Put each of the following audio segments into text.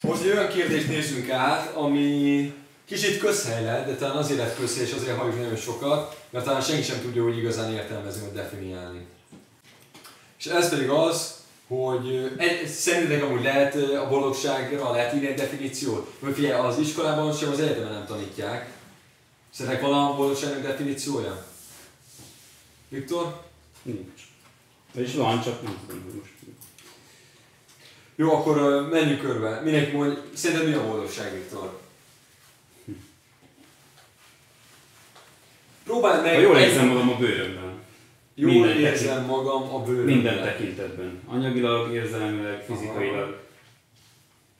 Most egy olyan kérdést nézzünk át, ami kicsit közhely lett, de talán azért lett közhely, és azért halljuk nagyon sokat, mert talán senki sem tudja, hogy igazán értelmezni, vagy definiálni. És ez pedig az, hogy egy, szerintetek amúgy lehet a boldogságra lehet írni egy definíciót? Mert figyelj, az iskolában sem az egyetemen nem tanítják. Szerintetek van a boldogságnak definíciója? Viktor? Nincs. És van, csak nem tudom, most. Jó, akkor menjünk körbe. Mindenki mondja, szerinted mi a boldogság, Viktor? Próbálj meg... Ha jól érzem magam a bőrömben. Jól minden érzem tekint- magam a bőrömben. Minden tekintetben. Anyagilag, érzelmileg, fizikailag.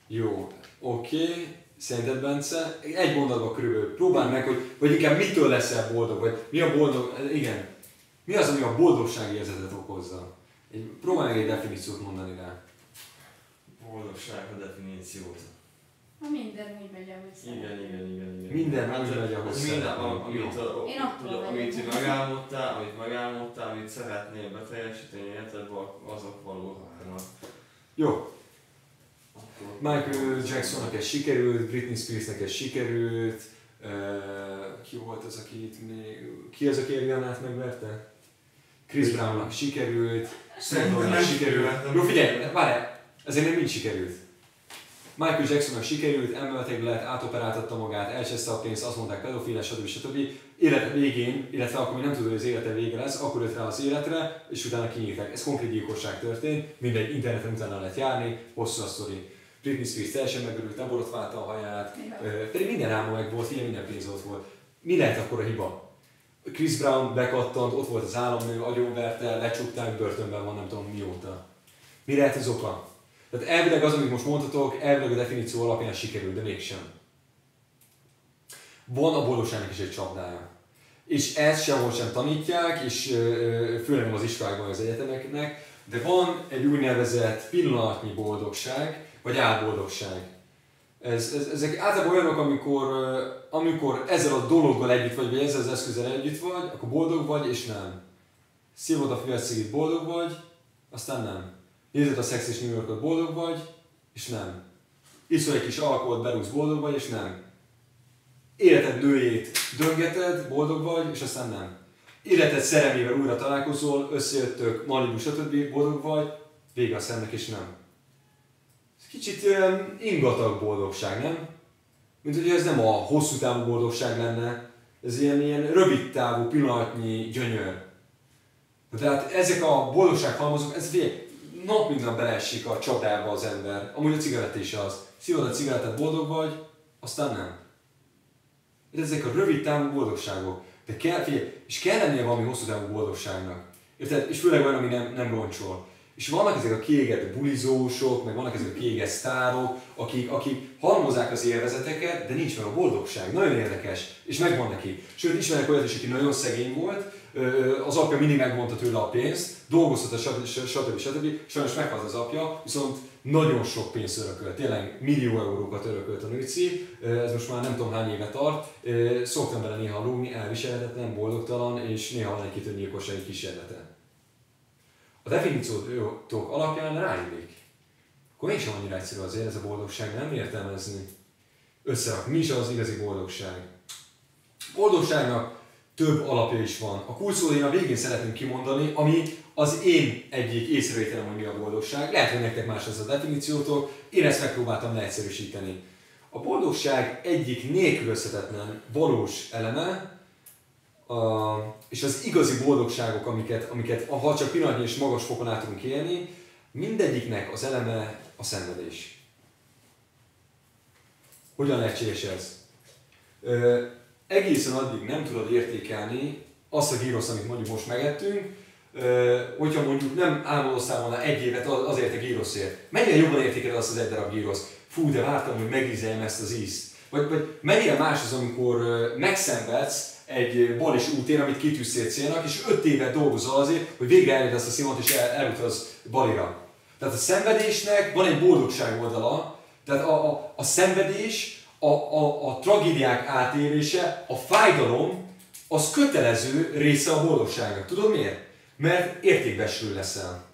Jó, oké. Szerinted, Bence? Egy mondatban körülbelül. Próbálj meg, hogy, vagy inkább mitől leszel boldog, vagy mi a boldog... Igen. Mi az, ami a boldogság érzetet okozza? Egy, próbálj meg egy definíciót mondani rá. Boldogság a definíciót. Ha minden úgy megy, ahogy Igen, igen, igen, igen. Minden Hát, úgy megy, ahogy minden, amit, a- Én attól amit megálmodtál, amit megálmodtál, amit szeretnél beteljesíteni életedben, azok valóságnak. Jó. Michael Jacksonnak ez sikerült, Britney Spearsnek ez sikerült, uh, ki volt az, aki itt még, ki az, aki Arianát megverte? Chris Brownnak sikerült, Szerintem sikerült. Jó, figyelj, várj, ezért még mind sikerült. Michael Jacksonnak sikerült, elmebeteg lett, átoperáltatta magát, elcseszte a pénzt, azt mondták pedofil, stb. stb. Élete végén, illetve akkor még nem tudod, hogy az élete vége lesz, akkor jött rá az életre, és utána kinyírták. Ez konkrét gyilkosság történt, mindegy, interneten utána lehet járni, hosszú a sztori. Britney Spears teljesen megörült, nem borotválta a haját, ö, pedig minden álma meg volt, ilyen minden pénz ott volt. Mi lehet akkor a hiba? Chris Brown bekattant, ott volt az államnő, agyonverte, lecsukták, börtönben van nem tudom mióta. Mi lehet az oka? Tehát elvileg az, amit most mondhatok, elvileg a definíció alapján sikerült, de mégsem. Van a boldogságnak is egy csapdája. És ezt sehol sem tanítják, és főleg az iskolákban, az egyetemeknek, de van egy úgynevezett pillanatnyi boldogság, vagy álboldogság. Ez, ez, ezek általában olyanok, amikor, amikor ezzel a dologgal együtt vagy, vagy ezzel az eszközzel együtt vagy, akkor boldog vagy, és nem. Szívod a füvet cigit, boldog vagy, aztán nem. Nézed a Sex és New Yorkot, boldog vagy, és nem. Iszol egy kis alkoholt, berúgsz, boldog vagy, és nem. Életed nőjét döngeted, boldog vagy, és aztán nem. Életed szeremével újra találkozol, összejöttök, Malibu, stb. boldog vagy, vége a szemnek, és nem. Ez kicsit olyan ingatag boldogság, nem? Mint hogy ez nem a hosszú távú boldogság lenne, ez ilyen, ilyen rövid távú, pillanatnyi gyönyör. Tehát ezek a boldogság halmazok, ez figyelj, nap mint nap beleesik a csapdába az ember. Amúgy a cigaretta is az. Szívod a cigarettát, boldog vagy, aztán nem. De ezek a rövid távú boldogságok. De kell, figyelj, és kell lennie valami hosszú távú boldogságnak. Érted? És főleg olyan, ami nem, nem roncsol. És vannak ezek a kiégett bulizósok, meg vannak ezek a kiégett sztárok, akik, akik halmozzák az élvezeteket, de nincs meg a boldogság. Nagyon érdekes. És megvan neki. Sőt, ismerek olyat is, aki nagyon szegény volt, az apja mindig megvonta tőle a pénzt, dolgoztat, stb. stb. stb. Sajnos meghalt az apja, viszont nagyon sok pénzt örökölt, tényleg millió eurókat örökölt a nőci, ez most már nem tudom hány éve tart, szoktam vele néha lógni, elviselhetetlen, boldogtalan, és néha van egy-két öngyilkossági kísérlete. A definíciótok alapján ráillik. Akkor mégsem annyira egyszerű azért ez a boldogság, nem értelmezni. Összerak, mi is az igazi boldogság? Boldogságnak több alapja is van. A kulcsszót a végén szeretném kimondani, ami az én egyik észrevételem, hogy mi a boldogság. Lehet, hogy nektek más az a definíciótok, én ezt megpróbáltam leegyszerűsíteni. A boldogság egyik nélkülözhetetlen valós eleme, a, és az igazi boldogságok, amiket, amiket ha csak pillanatnyi és magas fokon át tudunk élni, mindegyiknek az eleme a szenvedés. Hogyan lehetséges ez? Egészen addig nem tudod értékelni azt a gíroszt, amit mondjuk most megettünk, hogyha mondjuk nem álmodoztál volna egy évet az- azért a gyroszért. Mennyire jobban értékeled azt az egy darab gíroszt? Fú, de vártam, hogy megízeljem ezt az ízt. Vagy, vagy mennyire más az, amikor megszenvedsz egy balis útén, amit kitűztél célnak, és öt évet dolgozol azért, hogy végre elérd azt a színvont, és el, elutaz balira. Tehát a szenvedésnek van egy boldogság oldala, tehát a, a, a szenvedés, a, a, a tragédiák átélése, a fájdalom, az kötelező része a boldogságnak. Tudod miért? Mert értékbesülő leszel.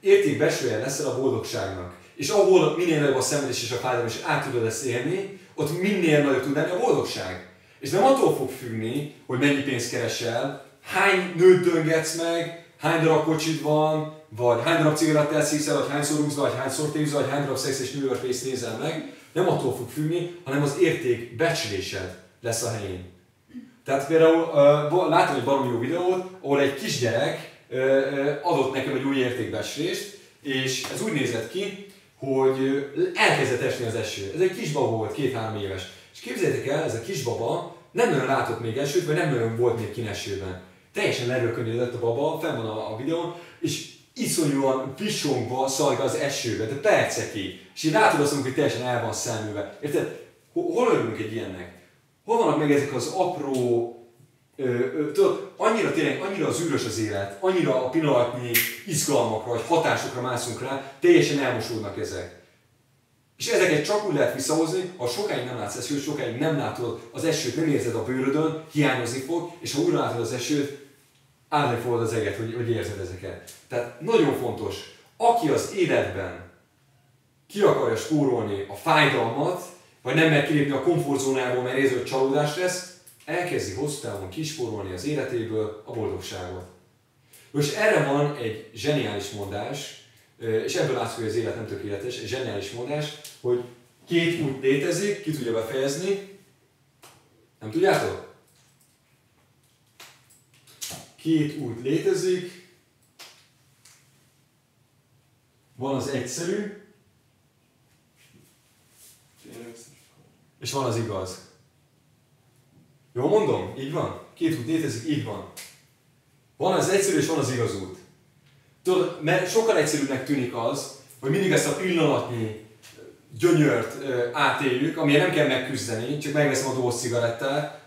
Értékbesülője leszel a boldogságnak. és ahol minél nagyobb a szenvedés és a fájdalom, és át tudod ezt élni, ott minél nagyobb tud lenni a boldogság. És nem attól fog függni, hogy mennyi pénzt keresel, hány nőt döngetsz meg, hány darab kocsid van, vagy hány darab cigarettát szíszel, vagy hányszor rúgsz, vagy hányszor tévsz, vagy hány darab szex és New York nézel meg, nem attól fog függni, hanem az érték becslésed lesz a helyén. Tehát például uh, láttam egy baromi jó videót, ahol egy kisgyerek uh, adott nekem egy új értékbecslést, és ez úgy nézett ki, hogy elkezdett esni az eső. Ez egy kisbaba volt, két-három éves. És képzeljétek el, ez a kisbaba nem nagyon látott még esőt, vagy nem nagyon volt még kinesőben. Teljesen lerőkönyödött a baba, fenn van a, a videón, és iszonyúan visongva szalg az esőbe, de percekig. És így azt, hogy teljesen el van szemülve. Érted? Hol örülünk egy ilyennek? Hol vannak meg ezek az apró Ö, ö, tudod, annyira tényleg, annyira zűrös az élet, annyira a pillanatnyi izgalmakra vagy hatásokra mászunk rá, teljesen elmosódnak ezek. És ezeket csak úgy lehet visszahozni, ha sokáig nem látsz esőt, sokáig nem látod az esőt, nem érzed a bőrödön, hiányozni fog, és ha újra látod az esőt, állni fogod az eget, hogy, hogy érzed ezeket. Tehát nagyon fontos, aki az életben ki akarja spórolni a fájdalmat, vagy nem mer kilépni a komfortzónából, mert érzi, hogy csalódás lesz, elkezdi hosszú távon kisporolni az életéből a boldogságot. Most erre van egy zseniális mondás, és ebből látszik, hogy az élet nem tökéletes, egy zseniális mondás, hogy két út létezik, ki tudja befejezni. Nem tudjátok? Két út létezik. Van az egyszerű, és van az igaz. Jó mondom? Így van? Két út létezik, így van. Van az egyszerű és van az igaz út. Tudod, mert sokkal egyszerűbbnek tűnik az, hogy mindig ezt a pillanatnyi gyönyört átéljük, amire nem kell megküzdeni, csak megveszem a doboz cigarettát,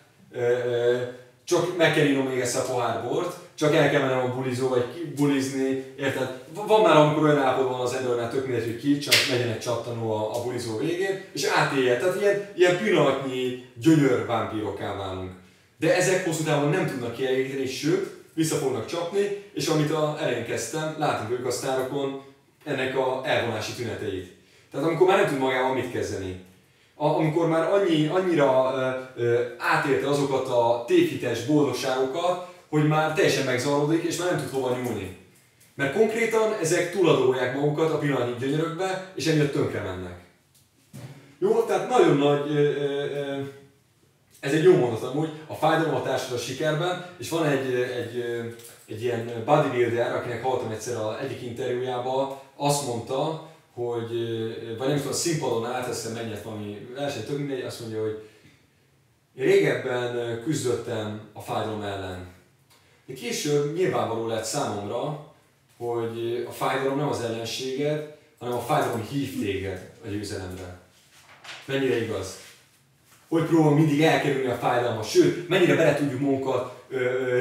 csak meg kell innom még ezt a pohár bort, csak el kell mennem a bulizó, vagy bulizni, érted? Van már, amikor olyan állapotban van az edőrnál, tök mindegy, hogy ki, csak legyen egy csattanó a, a bulizó végén, és átélje. Tehát ilyen, ilyen pillanatnyi gyönyör vámpírokká válunk. De ezek hosszú távon nem tudnak kielégíteni, sőt, vissza fognak csapni, és amit a elején kezdtem, látunk ők a sztárokon ennek a elvonási tüneteit. Tehát amikor már nem tud magával mit kezdeni. A, amikor már annyi, annyira ö, átélte azokat a tévhites boldogságokat, hogy már teljesen megzavarodik, és már nem tud hova nyúlni. Mert konkrétan ezek túladolják magukat a pillanatnyi gyönyörökbe, és emiatt tönkre mennek. Jó, tehát nagyon nagy, ez egy jó mondat amúgy, a fájdalom a társadalom a sikerben, és van egy, egy, egy ilyen bodybuilder, akinek hallottam egyszer az egyik interjújában, azt mondta, hogy, vagy nem tudom, színpadon hiszem mennyit valami verseny, tök mindegy, azt mondja, hogy én régebben küzdöttem a fájdalom ellen, de később nyilvánvaló lett számomra, hogy a fájdalom nem az ellenséged, hanem a fájdalom hív téged a győzelemre. Mennyire igaz? Hogy próbálom mindig elkerülni a fájdalmat, sőt, mennyire bele tudjuk magunkat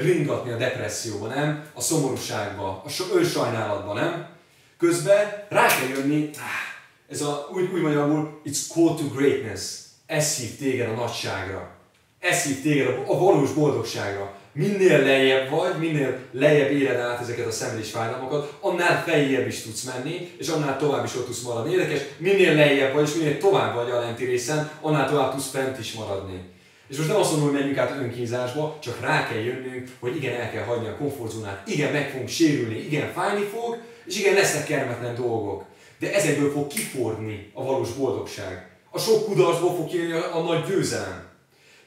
ringatni a depresszióba, nem? A szomorúságba, a so, önsajnálatba, nem? Közben rá kell jönni, ez a, úgy, úgy magyarul, it's called to greatness. Ez hív téged a nagyságra. Ez hív téged a, a valós boldogságra minél lejjebb vagy, minél lejjebb éled át ezeket a szenvedés fájdalmakat, annál feljebb is tudsz menni, és annál tovább is ott tudsz maradni. Érdekes, minél lejjebb vagy, és minél tovább vagy a lenti részen, annál tovább tudsz fent is maradni. És most nem azt mondom, hogy menjünk át önkínzásba, csak rá kell jönnünk, hogy igen, el kell hagyni a komfortzónát, igen, meg fogunk sérülni, igen, fájni fog, és igen, lesznek kellemetlen dolgok. De ezekből fog kiforni a valós boldogság. A sok kudarcból fog kijönni a, a nagy győzelem.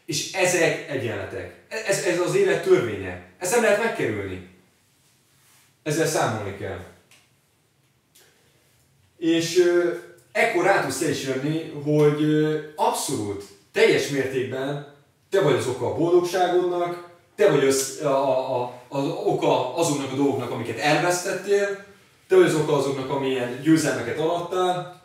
És ezek egyenletek. Ez, ez az élet törvénye. Ezt nem lehet megkerülni. Ezzel számolni kell. És ö, ekkor rá tudsz is jönni, hogy ö, abszolút, teljes mértékben te vagy az oka a boldogságodnak, te vagy az, a, a, az oka azoknak a dolgoknak, amiket elvesztettél, te vagy az oka azoknak, amilyen győzelmeket alattál,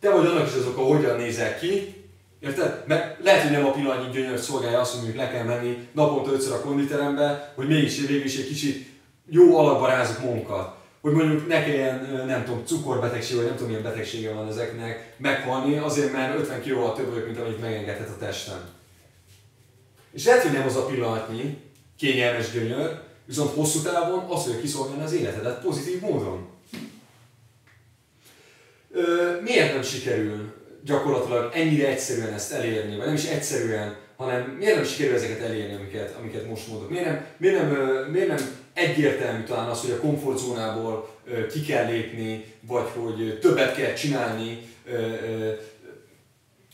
te vagy annak is az oka, hogyan nézel ki, Érted? Mert lehet, hogy nem a pillanatnyi gyönyör szolgálja azt, hogy mondjuk le kell menni naponta ötször a konditerembe, hogy mégis végül is egy kicsit jó alapba rázzuk magunkat. Hogy mondjuk ne kelljen, nem tudom, cukorbetegség, vagy nem tudom milyen betegsége van ezeknek meghalni, azért mert 50 kilóval több vagyok, mint amit megengedhet a testem. És lehet, hogy nem az a pillanatnyi kényelmes gyönyör, viszont hosszú távon az, hogy kiszolgálni az életedet pozitív módon. Ö, miért nem sikerül gyakorlatilag ennyire egyszerűen ezt elérni, vagy nem is egyszerűen, hanem miért nem sikerül ezeket elérni, amiket, amiket most mondok? Miért nem, miért, nem, miért nem egyértelmű talán az, hogy a komfortzónából ki kell lépni, vagy hogy többet kell csinálni,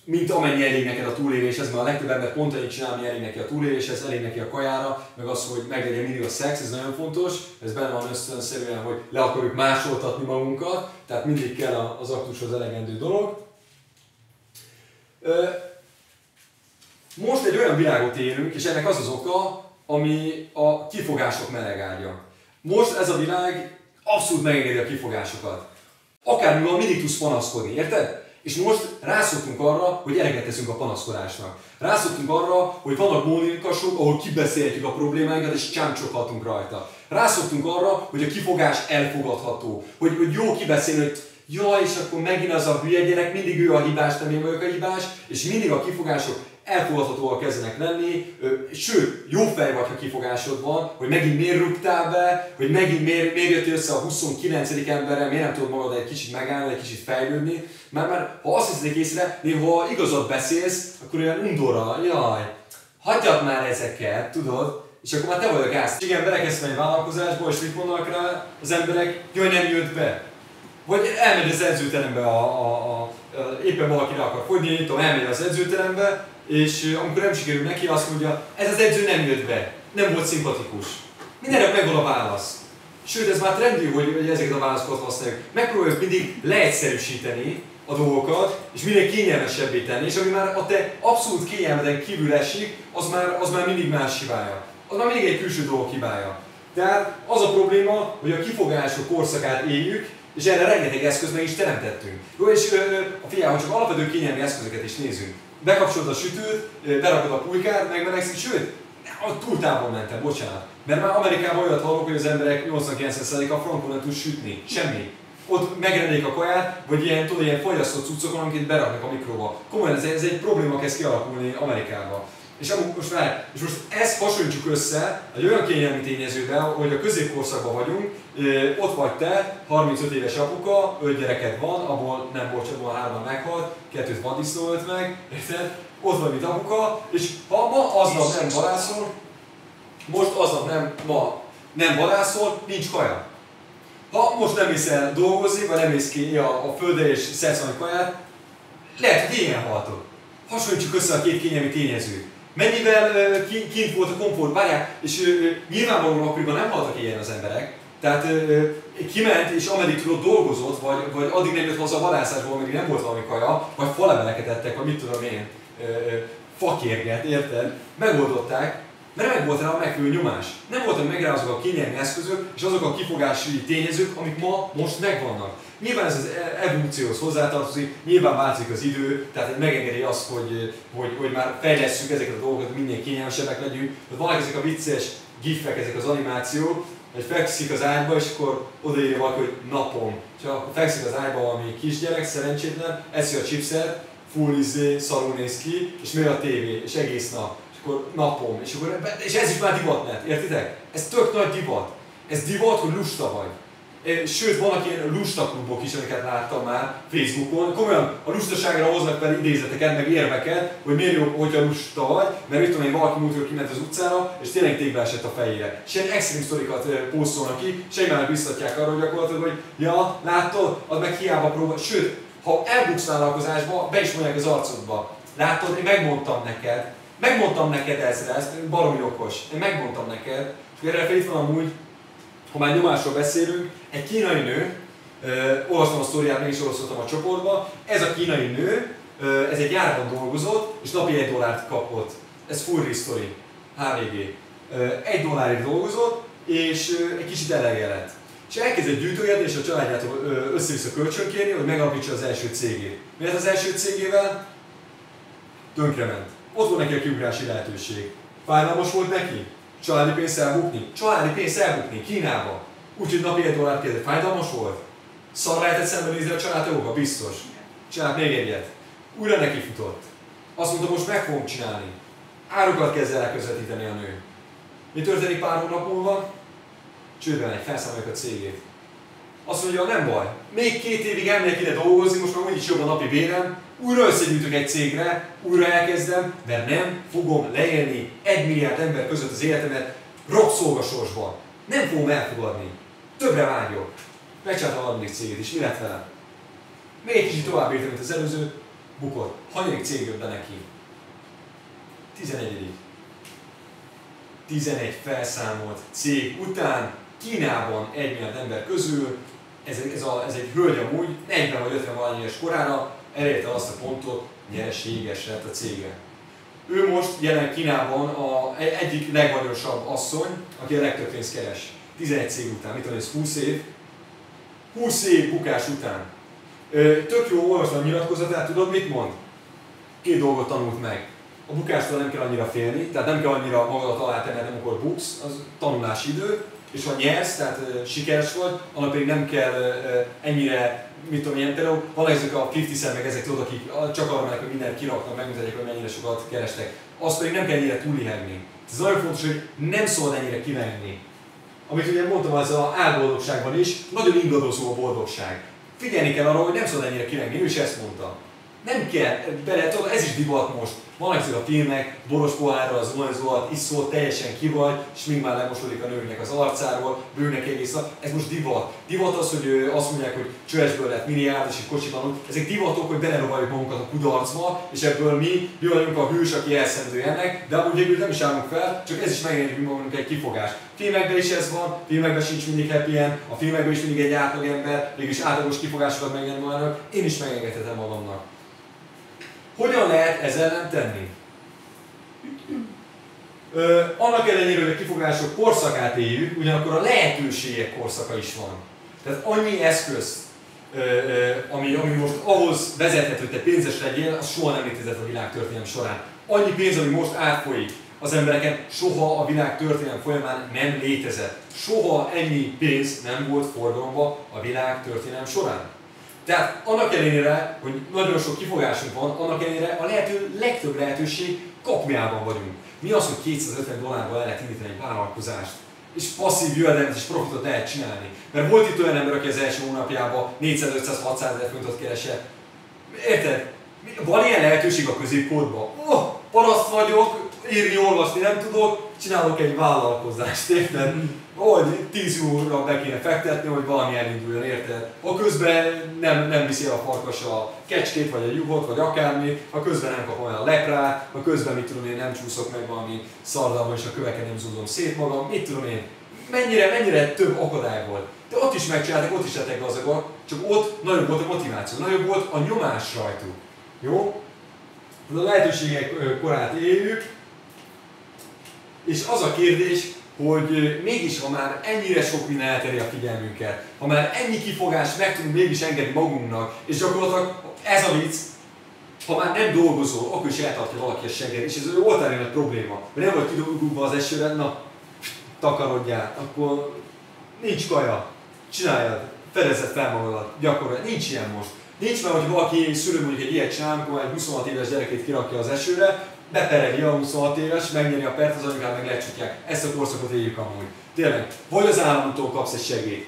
mint amennyi elég neked a túléléshez, mert a legtöbb ember pont annyit csinál, ami elég neki a túléléshez, elég neki a kajára, meg az, hogy meglegyen mindig a szex, ez nagyon fontos, ez benne van ösztönszerűen, hogy le akarjuk másoltatni magunkat, tehát mindig kell az aktushoz elegendő dolog. Most egy olyan világot élünk, és ennek az az oka, ami a kifogások melegágya. Most ez a világ abszolút megengedi a kifogásokat. Akármivel mindig tudsz panaszkodni, érted? És most rászoktunk arra, hogy eleget teszünk a panaszkodásnak. Rászoktunk arra, hogy vannak mónikasok, ahol kibeszélhetjük a problémáinkat, és csámcsoghatunk rajta. Rászoktunk arra, hogy a kifogás elfogadható. Hogy, hogy jó kibeszélni, hogy jaj, és akkor megint az a hülye gyerek, mindig ő a hibás, nem én vagyok a hibás, és mindig a kifogások elfogadhatóak kezdenek lenni, sőt, jó fej vagy, ha kifogásod van, hogy megint miért rúgtál be, hogy megint miért, miért jöttél össze a 29. emberrel, miért nem tudod magad egy kicsit megállni, egy kicsit fejlődni, mert, mert ha azt hiszitek észre, néha ha igazat beszélsz, akkor olyan undorra, jaj, hagyjad már ezeket, tudod, és akkor már te vagy a gáz. Igen, belekezdtem egy vállalkozásba, és mit mondanak rá az emberek, jaj, nem jött be. Vagy elmegy az edzőterembe, a, a, a, a, éppen valaki le akar fogyni, nem tudom, elmegy az edzőterembe, és amikor nem sikerül neki, azt mondja, ez az edző nem jött be, nem volt szimpatikus. Mindenre megvan a válasz. Sőt, ez már trendi, hogy, hogy ezeket a válaszokat használjuk. Megpróbáljuk mindig leegyszerűsíteni a dolgokat, és minél kényelmesebbé tenni, és ami már a te abszolút kényelmeden kívül esik, az már, az már mindig más hibája. Az már mindig egy külső dolog hibája. Tehát az a probléma, hogy a kifogások korszakát éljük, és erre rengeteg eszköz meg is teremtettünk. Jó, és ö, a figyelj, ha csak alapvető kényelmi eszközöket is nézünk. Bekapcsolod a sütőt, berakod a pulykát, megmelegszed, sőt, túl távol mentem, bocsánat. Mert már Amerikában olyat hallok, hogy az emberek 89%-a frankon nem tud sütni. Semmi. Ott megrendelik a kaját, vagy ilyen, tudod, ilyen fogyasztott cuccokon, amiket beraknak a mikróba. Komolyan, ez, ez egy probléma kezd kialakulni Amerikában. És amúgy most már, és most ezt hasonlítsuk össze egy olyan kényelmi tényezővel, hogy a középkorszakban vagyunk, ott vagy te, 35 éves apuka, 5 gyereked van, abból nem bocsánat, hárman meghalt, kettőt vaddisznó ölt meg, érted? Ott vagy, mint apuka, és ha ma aznap nem vadászol, most aznap nem, ma nem vadászol, nincs kaja. Ha most nem mész el dolgozni, vagy nem mész ki a, a földre és szedsz kaját, lehet, hogy ilyen haltod. Hasonlítsuk össze a két kényelmi tényezőt. Mennyivel kint volt a komfort, várják, és nyilvánvalóan akkoriban nem haltak ilyen az emberek, tehát kiment és ameddig tudott dolgozott, vagy, vagy addig nem jött haza a vadászásból, ameddig nem volt valami kaja, vagy faleveleket ettek, vagy mit tudom én, fakérget, érted? Megoldották, mert meg volt rá a megfelelő nyomás. Nem voltak meg rá azok a kényelmi eszközök és azok a kifogási tényezők, amik ma most megvannak. Nyilván ez az e- evolúcióhoz hozzátartozik, nyilván változik az idő, tehát megengedi azt, hogy, hogy, hogy már fejlesszük ezeket a dolgokat, minél kényelmesebbek legyünk. Tehát vannak ezek a vicces gifek, ezek az animációk, hogy fekszik az ágyba, és akkor odaírja valaki, hogy napom. És akkor fekszik az ágyba valami kisgyerek, szerencsétlen, eszi a chipset, full izé, szarul néz ki, és megy a tévé, és egész nap. Akkor napom. És, akkor, és ez is már divat lett, értitek? Ez tök nagy divat. Ez divat, hogy lusta vagy. Sőt, vannak ilyen lusta klubok is, amiket láttam már Facebookon. Komolyan a lustaságra hoznak fel idézeteket, meg érveket, hogy miért jó, hogyha lusta vagy, mert mit tudom én, valaki múltkor kiment az utcára, és tényleg tégbe esett a fejére. És ilyen extrém sztorikat eh, posztolnak ki, és egymást biztatják arra, gyakorlatilag, hogy ja, látod, az meg hiába próbál. Sőt, ha elbuksz vállalkozásba, be is mondják az arcodba. Látod, én megmondtam neked, megmondtam neked ezre, ezt baromi okos. Én megmondtam neked, és erre itt van amúgy, ha már nyomásról beszélünk, egy kínai nő, ö, olvastam a sztoriát, meg is olvastam a csoportba, ez a kínai nő, ö, ez egy gyárban dolgozott, és napi egy dollárt kapott. Ez full story, HVG. Ö, egy dollárért dolgozott, és ö, egy kicsit elege lett. És elkezdett gyűjtögetni, és a családjától össze-vissza kölcsönkérni, hogy megalapítsa az első cégét. Miért az első cégével? Tönkrement. Ott volt neki a kiugrási lehetőség. Fájdalmas volt neki? Családi pénzt elbukni? Családi pénzt elbukni Kínába. Úgyhogy napi egy dollárt kérdez. Fájdalmas volt? Szar lehetett szembenézni a család joga? Biztos. Csinált még egyet. Újra neki futott. Azt mondta, most meg fogom csinálni. Árukat kezd el közvetíteni a nő. Mi történik pár hónap múlva? Csődbe megy, felszámoljuk a cégét. Azt mondja, nem baj, még két évig elmegyek ide dolgozni, most már úgyis jobb a napi bérem, újra összegyűjtök egy cégre, újra elkezdem, mert nem fogom leélni egy milliárd ember között az életemet rabszolgasorsban. Nem fogom elfogadni. Többre vágyok. Megcsináltam a harmadik céget is, mi lett velem? Még egy kicsit tovább értem, mint az előző, bukott. Hanyadik cég jött be neki? 11. 11 felszámolt cég után Kínában egy milliárd ember közül, ez, ez, a, ez egy hölgy amúgy, 40 vagy 50 valány éves korára elérte azt a pontot, nyereséges lett a cége. Ő most jelen Kínában a egyik legvagyosabb asszony, aki a legtöbb pénzt keres. 11 cég után, mit tudom, ez 20 év. 20 év bukás után. Tök jó, olvastam a nyilatkozatát, tudod mit mond? Két dolgot tanult meg. A bukástól nem kell annyira félni, tehát nem kell annyira magadat alá tenned, amikor buksz, az tanulási idő, és ha nyersz, tehát sikeres vagy, annak pedig nem kell ennyire, mit tudom én, például ezek a 50 cent, meg ezek tudod, akik csak arra mennek, hogy mindent kiraknak, megmutatják, hogy mennyire sokat kerestek. Azt pedig nem kell ennyire túlihegni. Ez nagyon fontos, hogy nem szabad ennyire kivenni. Amit ugye mondtam, az a álboldogságban is, nagyon ingadozó a boldogság. Figyelni kell arra, hogy nem szabad ennyire kivenni, ő is ezt mondta. Nem kell, bele, ez is divat most. Van ezek a filmek, boros pohárra az zuhanyzóat, iszol, teljesen kivaj, és még már lemosodik a nőnek az arcáról, bőnek egész nap. Ez most divat. Divat az, hogy azt mondják, hogy csövesből lett milliárdos és kocsiban. Ezek divatok, hogy belerovaljuk magunkat a kudarcba, és ebből mi, mi vagyunk a hős, aki elszenvedő ennek, de amúgy végül nem is állunk fel, csak ez is megjelenik magunknak egy kifogás. Filmekben is ez van, filmekben sincs mindig happy end, a filmekben is mindig egy átlag ember, mégis átlagos kifogásokat megjelennek, én is megengedhetem magamnak. Hogyan lehet ezzel nem tenni? Ö, annak ellenére, hogy a kifogások korszakát éljük, ugyanakkor a lehetőségek korszaka is van. Tehát annyi eszköz, ö, ö, ami, ami most ahhoz vezethet, hogy te pénzes legyél, az soha nem létezett a világ történelem során. Annyi pénz, ami most átfolyik az embereken, soha a világ történelem folyamán nem létezett. Soha ennyi pénz nem volt forgalomba a világ történelem során. Tehát annak ellenére, hogy nagyon sok kifogásunk van, annak ellenére a lehető legtöbb lehetőség kapujában vagyunk. Mi az, hogy 250 dollárból el lehet indítani egy vállalkozást, és passzív jövedelmet és profitot lehet csinálni. Mert volt itt olyan ember, aki az első hónapjában 400-500-600 ezer fontot keresett. Érted? Van ilyen lehetőség a középkorban? Oh, paraszt vagyok, írni, olvasni nem tudok, csinálok egy vállalkozást, érted? Hogy 10 óra be kéne fektetni, hogy valami elinduljon, érted? Ha közben nem, nem viszi a farkas a kecskét, vagy a juhot, vagy akármi, ha közben nem kap olyan leprát, ha közben mit tudom én nem csúszok meg valami szardalban, és a köveken nem zúzom szét magam, mit tudom én, mennyire, mennyire több akadály volt. De ott is megcsináltak, ott is lettek gazdagok, csak ott nagyobb volt a motiváció, nagyobb volt a nyomás rajtuk. Jó? A lehetőségek korát éljük, és az a kérdés, hogy mégis, ha már ennyire sok minden elteri a figyelmünket, ha már ennyi kifogást meg tudunk mégis engedni magunknak, és gyakorlatilag ez a vicc, ha már nem dolgozol, akkor is eltartja valaki a seged, és ez egy oltári nagy probléma. Mert nem vagy kidugva az esőre, na, takarodjál, akkor nincs kaja, csináljad, fedezed fel magadat, gyakorlatilag, nincs ilyen most. Nincs már, hogy valaki szülő mondjuk egy ilyet csinál, amikor egy 26 éves gyerekét kirakja az esőre, bepereli a 26 éves, megnyeri a pert, az anyukát meg lecsukják. Ezt a korszakot éljük amúgy. Tényleg, vagy az államtól kapsz egy segélyt.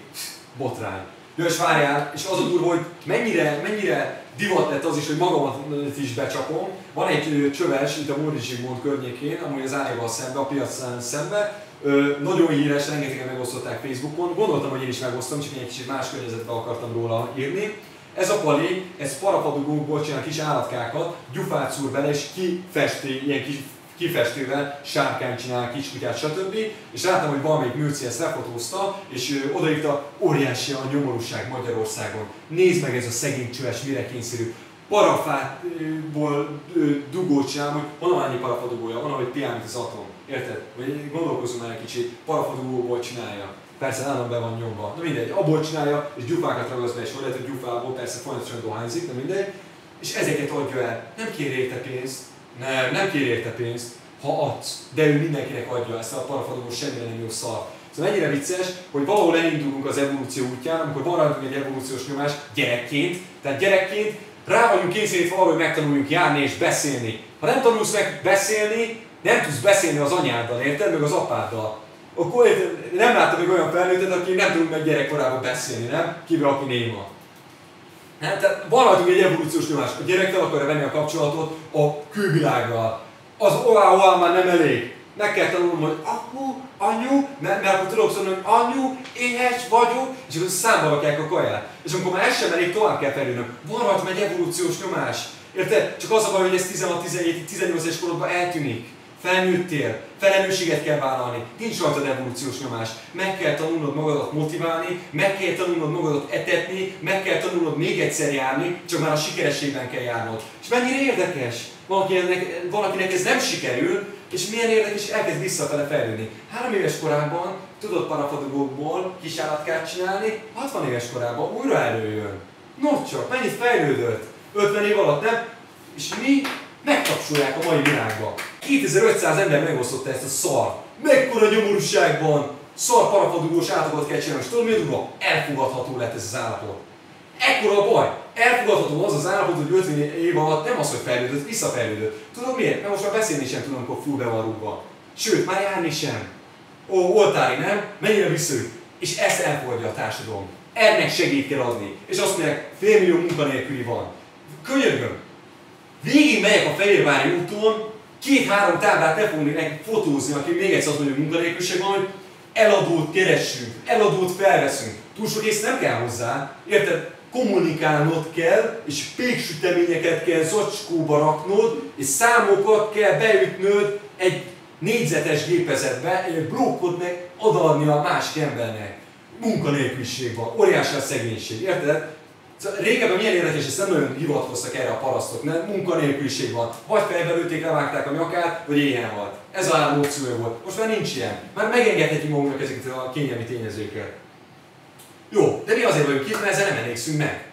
Botrány. Jó, és várjál, és az a durva, hogy mennyire, mennyire divat lett az is, hogy magamat is becsapom. Van egy csöves itt a Móri Zsigmond környékén, amúgy az állával szembe, a piacán szembe. Ö, nagyon híres, rengetegen megosztották Facebookon. Gondoltam, hogy én is megosztom, csak egy kicsit más környezetben akartam róla írni. Ez a pali, ez parafadugókból csinál kis állatkákat, gyufát szúr bele, és kifesti, ilyen kis kifestővel, sárkány csinál, kiskutyát, stb. És láttam, hogy valamelyik műci ezt lefotózta, és odaírta, óriási a nyomorúság Magyarországon. Nézd meg ez a szegény csöves, mire kényszerű. Parafából dugót csinál, hogy van annyi parafadugója, van, hogy pián, mint az atom. Érted? Vagy gondolkozunk már egy kicsit, parafadugóból csinálja persze nálam be van nyomva. Na mindegy, abból csinálja, és gyufákat ragaszt be, és hogy lehet, hogy gyufából persze folyamatosan dohányzik, de mindegy, és ezeket adja el. Nem kér érte pénzt, nem, nem kér érte pénzt, ha adsz, de ő mindenkinek adja ezt a parafadogó semmire nem jó szar. Szóval ennyire vicces, hogy valahol elindulunk az evolúció útján, amikor van rajtunk egy evolúciós nyomás gyerekként, tehát gyerekként rá vagyunk kényszerítve arra, hogy megtanuljunk járni és beszélni. Ha nem tanulsz meg beszélni, nem tudsz beszélni az anyáddal, érted? Meg az apáddal Akkor nem láttam még olyan felnőttet, aki nem tud meg gyerekkorában beszélni, nem? Kivel aki néma. Nem? Tehát van rajtunk egy evolúciós nyomás. A gyerek el akarja venni a kapcsolatot a külvilággal. Az oá, oá már nem elég. Meg kell tanulnom, hogy apu, anyu, mert, mert akkor tudok szólni, hogy anyu, éhes vagyok, és akkor számba rakják a kaját. És amikor már ez sem elég, tovább kell felülnöm. Van rajtam egy evolúciós nyomás. Érted? Csak az a baj, hogy ez 16-17-18 éves korodban eltűnik. Felnőttél, felelősséget kell vállalni, nincs rajtad evolúciós nyomás. Meg kell tanulnod magadat motiválni, meg kell tanulnod magadat etetni, meg kell tanulnod még egyszer járni, csak már a sikerességben kell járnod. És mennyire érdekes? Valakinek, valakinek ez nem sikerül, és milyen érdekes, elkezd visszafele fejlődni. Három éves korában tudott parafadogókból kisállatkát csinálni, 60 éves korában újra előjön. No mennyit fejlődött? 50 év alatt nem? És mi megtapsolják a mai világba. 2500 ember megosztotta ezt a szar. Mekkora nyomorúságban szar parafadugós átakat kell csinálni. És tudod mi durva? Elfogadható lett ez az állapot. Ekkora a baj. Elfogadható az az állapot, hogy 50 év alatt nem az, hogy fejlődött, visszafejlődött. Tudod miért? Mert most már beszélni sem tudom, amikor full be van rúgva. Sőt, már járni sem. Ó, oltári, nem? Mennyire visszük? És ezt elfogadja a társadalom. Ennek segít kell adni. És azt mondják, félmillió munkanélküli van. Könyörgöm, végig megyek a Fehérvári úton, két-három táblát ne fogunk nekik fotózni, aki még egyszer azt mondja, hogy munkanélküliség van, hogy eladót keressünk, eladót felveszünk. Túl sok ész nem kell hozzá, érted? Kommunikálnod kell, és péksüteményeket kell zacskóba raknod, és számokat kell beütnöd egy négyzetes gépezetbe, egy blokkot meg odaadni a másik embernek. Munkanélküliség van, óriási a szegénység, érted? Szóval régebben milyen érdekes, és nem nagyon hivatkoztak erre a parasztok, mert munkanélküliség van. Vagy fejbe lőtték, levágták a nyakát, vagy éhen volt. Ez a három opciója volt. Most már nincs ilyen. Már megengedhetjük magunknak ezeket a kényelmi tényezőket. Jó, de mi azért vagyunk itt, mert ezzel nem elégszünk meg.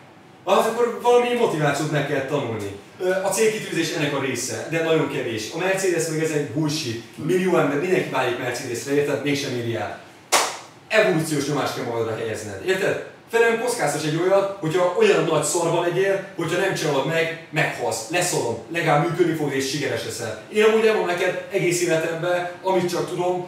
Az akkor valami motivációt meg kell tanulni. A célkitűzés ennek a része, de nagyon kevés. A Mercedes meg ez egy bullshit. Millió ember, mindenki válik Mercedesre, érted? Mégsem éri el. Evolúciós nyomást kell magadra helyezned, érted? Felem kockáztas egy olyat, hogyha olyan nagy szarban legyél, hogyha nem csinálod meg, meghalsz, leszorom, legalább működni fog és sikeres leszel. Én amúgy elmondom neked egész életemben, amit csak tudom,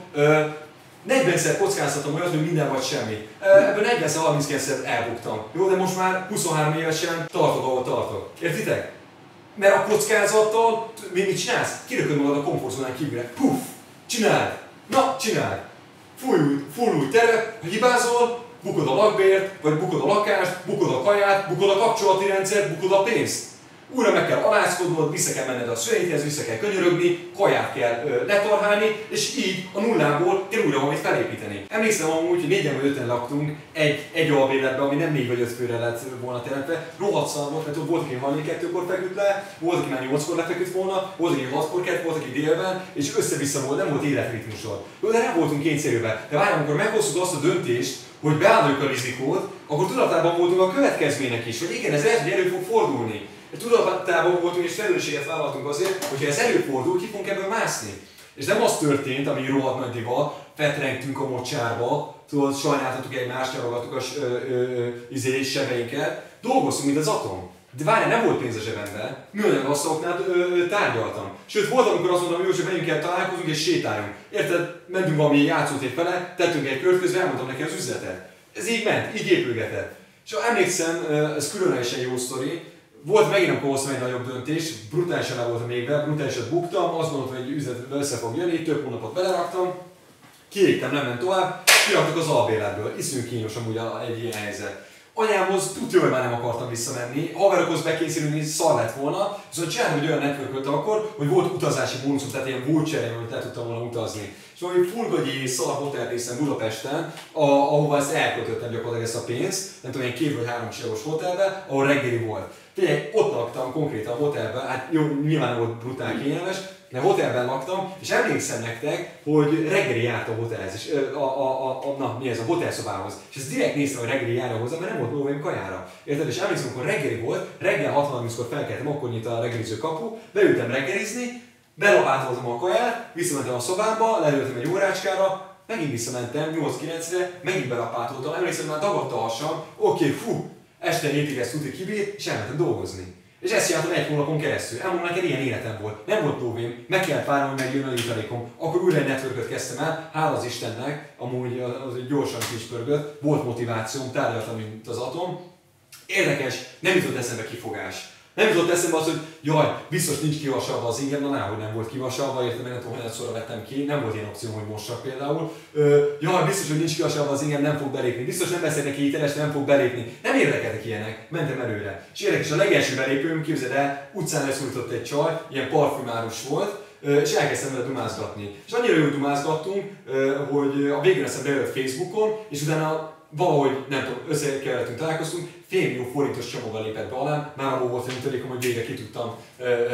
40-szer kockáztatom olyat, hogy minden vagy semmi. Ebből 40-szer, 39-szer elbuktam. Jó, de most már 23 évesen tartok, ahol tartok. Értitek? Mert a kockázattal mi mit csinálsz? Kirököd magad a komfortzónán kívülre. Puff! Csináld! Na, csináld! Fújj, fújj terep, ha hibázol, bukod a lakbért, vagy bukod a lakást, bukod a kaját, bukod a kapcsolati rendszert, bukod a pénzt. Újra meg kell alázkodnod, vissza kell menned a szüleidhez, vissza kell könyörögni, kaját kell ö, letarhálni, és így a nullából kell újra valamit felépíteni. Emlékszem amúgy, hogy négyen vagy öten laktunk egy, egy albérletben, ami nem négy vagy öt főre lett volna teremtve. Rohadt szar volt, mert ott volt, aki hajnali kettőkor feküdt le, volt, aki már nyolckor lefeküdt volna, volt, aki hatkor kett, volt, aki délben, és össze-vissza volt, nem volt életritmusod. Jó, de nem voltunk kényszerülve. De várjunk, amikor meghoztuk azt a döntést, hogy beálljuk a rizikót, akkor tudatában voltunk a következménynek is, hogy igen, ez lehet, hogy elő fog fordulni. Tudatában voltunk és felelősséget vállaltunk azért, hogyha ez előfordul, ki fogunk ebből mászni. És nem az történt, ami rohadt nagy divat, fetrengtünk a mocsárba, tudod, sajnáltattuk egymást, nyalogattuk a izé, sebeinket, dolgoztunk, mint az atom. De várj, nem volt pénz a zsebemben, műanyag asztaloknál tárgyaltam. Sőt, volt, amikor azt mondtam, hogy jó, hogy találkozunk és sétáljunk. Érted? Mentünk valami játszótép fele, tettünk egy kört, közben elmondtam neki az üzletet. Ez így ment, így épülgetett. És emlékszem, ez különösen jó sztori, volt megint, amikor hoztam egy nagyobb döntés, brutálisan le voltam még be, brutálisan buktam, azt mondtam, hogy üzlet össze fog jönni, több hónapot beleraktam, kiégtem, nem ment tovább, kiraktak az albéletből. Iszonyú kínos amúgy egy ilyen helyzet anyámhoz tudja, hogy már nem akartam visszamenni, haverokhoz bekényszerülni szar lett volna, viszont csináltam egy olyan network akkor, hogy volt utazási bónuszom, tehát ilyen voucher amit el tudtam volna utazni. És valami fullgagyi szar hotel részen Budapesten, a, ahova ezt elköltöttem gyakorlatilag ezt a pénzt, nem tudom, egy két vagy három csillagos hotelbe, ahol reggeli volt. Figyelj, ott laktam konkrétan a hotelben, hát jó, nyilván volt brutál kényelmes, de hotelben laktam, és emlékszem nektek, hogy reggeli járt a hotelhez, és a, a, a, a, na, mi ez, a hotelszobához. És ezt direkt néztem, hogy reggeli jár hozzá, mert nem volt lóvém kajára. Érted? És emlékszem, amikor reggeli volt, reggel 60 kor felkeltem, akkor nyit a reggeliző kapu, beültem reggelizni, belapátoltam a kaját, visszamentem a szobámba, leültem egy órácskára, megint visszamentem 8-9-re, megint belapátoltam, emlékszem, már dagadta a hasam, oké, okay, fú, este hétig ezt tudni kibír, és elmentem dolgozni. És ezt csináltam egy hónapon keresztül. Elmondom neked, ilyen életem volt. Nem volt lóvém, meg kellett várnom, hogy megjön a jutalékom. Akkor újra egy networköt kezdtem el, hála az Istennek, amúgy az egy gyorsan kis pörgött, volt motivációm, tárgyaltam, mint az atom. Érdekes, nem jutott eszembe kifogás. Nem jutott eszembe az, hogy jaj, biztos nincs kivasalva az ingem, na náhogy nem volt kivasalva, értem, én nem tudom, hogy vettem ki, nem volt ilyen opció, hogy mossak például. Ö, jaj, biztos, hogy nincs kivasalva az ingem, nem fog belépni. Biztos nem veszek neki hiteles, nem fog belépni. Nem érdekeltek ilyenek, mentem előre. És érdekes, a legelső belépőm, képzeld el, utcán leszújtott egy csaj, ilyen parfümárus volt, és elkezdtem vele dumázgatni. És annyira jól dumázgattunk, hogy a végén aztán bejött Facebookon, és utána valahogy, nem tudom, összekeveredtünk, találkoztunk, fél millió forintos csomaggal lépett be alám, már abból volt egy törékom, hogy végre ki tudtam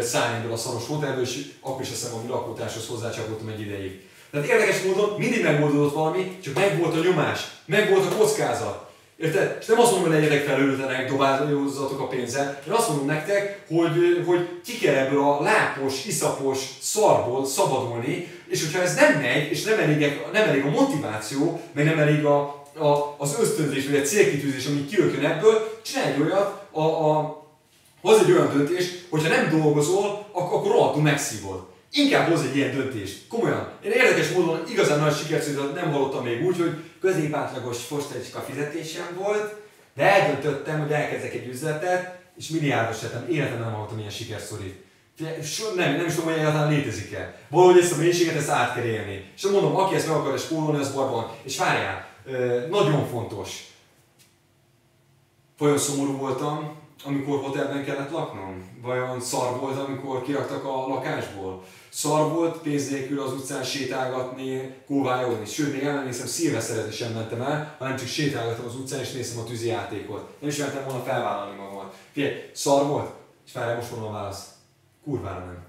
szállni ebből a szaros hotelből, és akkor is hiszem, hogy lakótárshoz hozzácsapottam egy ideig. Tehát érdekes módon mindig megoldódott valami, csak meg volt a nyomás, meg volt a kockázat. Érted? És nem azt mondom, hogy legyetek felőletenek, dobálózzatok a pénzzel. Én azt mondom nektek, hogy, hogy ki kell ebből a lápos, iszapos szarból szabadulni, és hogyha ez nem megy, és nem elég, nem elég a motiváció, meg nem elég a, a, az ösztönzés, vagy a célkitűzés, ami kijöjjön ebből, csinálj egy olyat, a, a, hoz egy olyan döntést, hogyha nem dolgozol, akkor, akkor rohadtul megszívod. Inkább hoz egy ilyen döntést. Komolyan. Én érdekes módon igazán nagy sikert nem hallottam még úgy, hogy középátlagos fostelicska fizetésem volt, de eldöntöttem, hogy elkezdek egy üzletet, és milliárdos lettem. Életemben nem hallottam ilyen sikerszorít. Nem, nem is tudom, hogy egyáltalán létezik-e. Valahogy ezt a mélységet ezt át kell élni. És mondom, aki ezt meg akar spórolni, az bajban. És várjál, nagyon fontos. Vajon szomorú voltam, amikor hotelben kellett laknom? Vajon szar volt, amikor kiraktak a lakásból? Szar volt pénz nélkül az utcán sétálgatni, kóvályogni. Sőt, még emlékszem, szilveszterezni sem mentem el, hanem csak sétálgattam az utcán és néztem a tűzi játékot. Nem is mertem volna felvállalni magamat. Figyelj, szar volt? És várjál, most mondom a választ. Kurvára nem.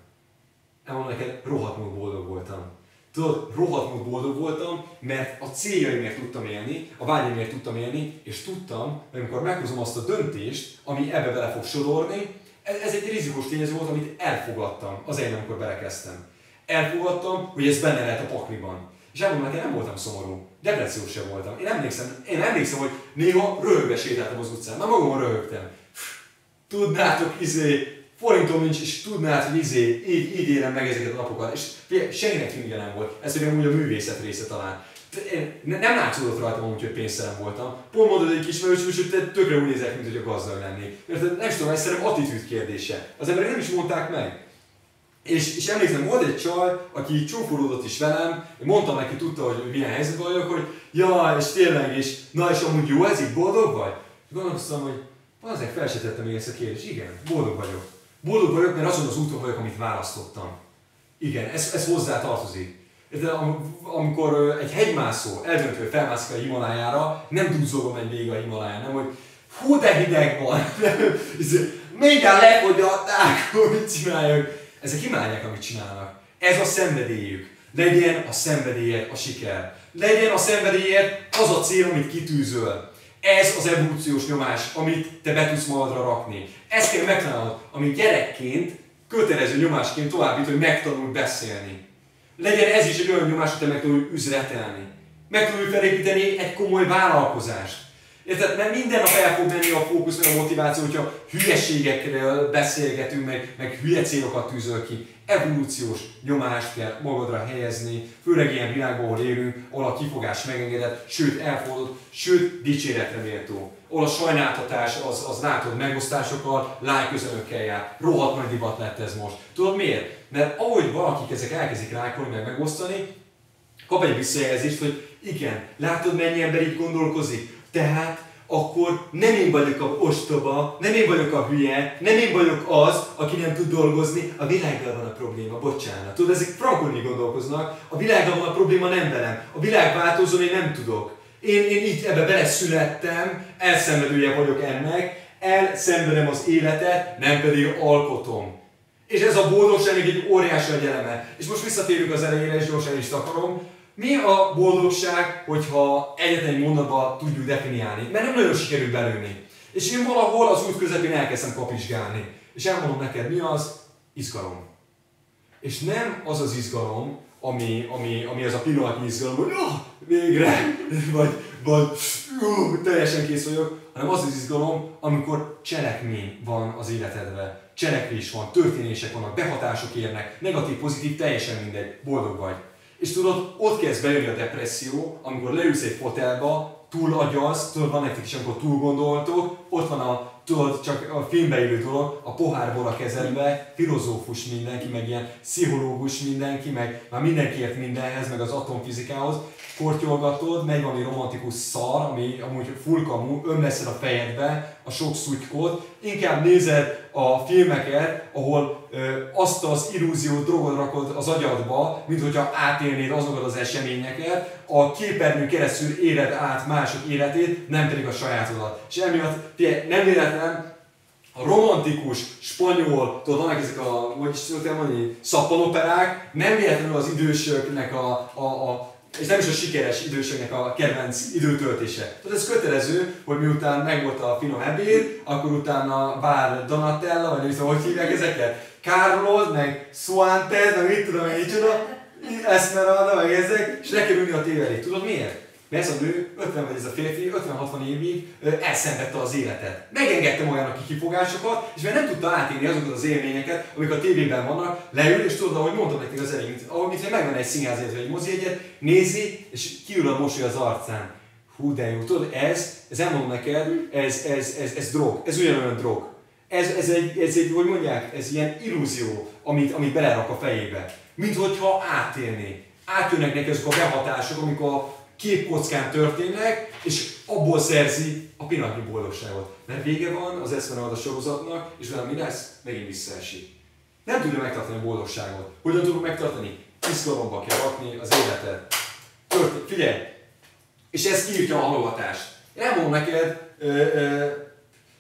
Elmondom neked, rohadt boldog voltam tudod, rohadt boldog voltam, mert a céljaimért tudtam élni, a vágyaimért tudtam élni, és tudtam, hogy amikor meghozom azt a döntést, ami ebbe bele fog sodorni, ez egy rizikós tényező volt, amit elfogadtam az én, amikor belekezdtem. Elfogadtam, hogy ez benne lehet a pakliban. És elmondom, én nem voltam szomorú. Depressziós sem voltam. Én emlékszem, én emlékszem, hogy néha röhögve sétáltam az utcán. Már magamon röhögtem. Tudnátok, izé, forintom nincs, és tudnád, hogy izé, így, így élem meg ezeket a napokat. És senkinek tűnje nem volt. Ez pedig amúgy a művészet része talán. Én nem látszódott rajtam amúgy, hogy pénztelen voltam. Pont mondod egy kis merős, hogy te tökre úgy nézek, mint hogy a gazdag lennék. Mert nem tudom, ez szerintem attitűd kérdése. Az emberek nem is mondták meg. És, és emlékszem, volt egy csaj, aki csókolódott is velem, mondtam neki, tudta, hogy milyen helyzetben vagyok, hogy ja, és tényleg, és na és amúgy jó ez, így boldog vagy? És gondolkoztam, hogy azért fel se tettem még ezt a kérdést. Igen, boldog vagyok. Boldog vagyok, mert azon az úton vagyok, amit választottam. Igen, ez, ez hozzá tartozik. De amikor egy hegymászó eldöntő, hogy felmászik a Himalájára, nem duzzogva megy végig a Himaláján, nem, hogy hú de hideg van, mindjárt lefogyatták, mit csinálják. Ezek imádják, amit csinálnak. Ez a szenvedélyük. Legyen a szenvedélyed a siker. Legyen a szenvedélyed az a cél, amit kitűzöl. Ez az evolúciós nyomás, amit te be tudsz magadra rakni. Ezt kell megtanulnod, ami gyerekként kötelező nyomásként továbbít, hogy megtanulj beszélni. Legyen ez is egy olyan nyomás, hogy te megtanulj üzletelni. Megtanulj felépíteni egy komoly vállalkozást. Érted? Mert minden nap el fog menni a fókusz, meg a motiváció, hogyha hülyeségekről beszélgetünk, meg, meg hülye célokat tűzöl ki. Evolúciós nyomást kell magadra helyezni, főleg ilyen világban, ahol élünk, ahol a kifogás megengedett, sőt elfordult, sőt dicséretre méltó. Ahol a sajnáltatás az, az látod megosztásokkal, lájközönökkel jár. Rohadt nagy divat lett ez most. Tudod miért? Mert ahogy valakik ezek elkezdik lájkolni, meg megosztani, kap egy visszajelzést, hogy igen, látod mennyi ember így gondolkozik? Tehát akkor nem én vagyok a ostoba, nem én vagyok a hülye, nem én vagyok az, aki nem tud dolgozni, a világgal van a probléma, bocsánat. Tudod, ezek frankon gondolkoznak, a világgal van a probléma, nem velem. A világ változó, én nem tudok. Én, én itt ebbe beleszülettem, elszenvedője vagyok ennek, elszenvedem az életet, nem pedig alkotom. És ez a boldogság egy óriási eleme. És most visszatérünk az elejére, és gyorsan is takarom. Mi a boldogság, hogyha egyetlen egy mondatban tudjuk definiálni? Mert nem nagyon sikerül belőni. És én valahol az út közepén elkezdtem kapizsgálni. És elmondom neked, mi az? Izgalom. És nem az az izgalom, ami, ami, ami az a pillanatnyi izgalom, hogy oh, végre, vagy, vagy uh, teljesen kész vagyok, hanem az az izgalom, amikor cselekmény van az életedben. Cselekvés van, történések vannak, behatások érnek, negatív, pozitív, teljesen mindegy, boldog vagy. És tudod, ott kezd bejönni a depresszió, amikor leülsz egy fotelba, túl agyalsz, tudod, van nektek is, amikor túl gondoltok, ott van a, tudod, csak a filmbe élő dolog, a pohárból a kezedbe, filozófus mindenki, meg ilyen pszichológus mindenki, meg már mindenki ért mindenhez, meg az atomfizikához, kortyolgatod, megy valami romantikus szar, ami amúgy fullkamú, ömleszed a fejedbe a sok szutykot, inkább nézed a filmeket, ahol ö, azt az illúziót, drogot rakod az agyadba, mint hogyha átélnéd azokat az eseményeket, a képernyőn keresztül éled át mások életét, nem pedig a sajátodat. És emiatt figyelj, nem véletlen, a romantikus, spanyol, tudod, vannak ezek a, hogy is szoktam mondani, szappanoperák, nem véletlenül az idősöknek a, a, a és nem is a sikeres idősöknek a kedvenc időtöltése. Tehát ez kötelező, hogy miután megvolt a finom ebéd, akkor utána bár Donatella, vagy nem tudom, hogy hívják ezeket, Carlos, meg Suantes, meg mit tudom én, micsoda, Esmeralda, meg ezek, és le kell ülni a tévé. Tudod miért? Mert ez a nő, 50 vagy ez a férfi, 50-60 évig elszenvedte az életet. Megengedte magának a kifogásokat, és mert nem tudta átélni azokat az élményeket, amik a tévében vannak, leül, és tudod, ahogy mondtam nektek az elején, ahogy mint megvan egy színházért vagy egy moziegyet, nézi, és kiül a mosoly az arcán. Hú, de jó, tudod, ez, ez elmondom neked, ez, ez, ez, ez drog, ez ugyanolyan drog. Ez, ez, egy, ez egy, hogy mondják, ez ilyen illúzió, amit, amit belerak a fejébe. Mint hogyha átélné. Átjönnek neki azok a behatások, amikor képkockán történnek, és abból szerzi a pillanatnyi boldogságot. Mert vége van az Esmeralda sorozatnak, és utána mi lesz? Megint visszaesik. Nem tudja megtartani a boldogságot. Hogyan tudjuk megtartani? Izgalomba kell rakni az életet. Történt. Figyelj! És ez kiírtja a halogatást. Én elmondom neked, ö, ö,